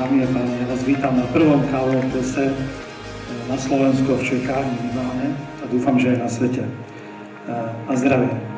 Dámy a páni, ja vás vítam na prvom kávovom plese e, na Slovensku, v Čechách minimálne a dúfam, že aj na svete. E, A zdravie.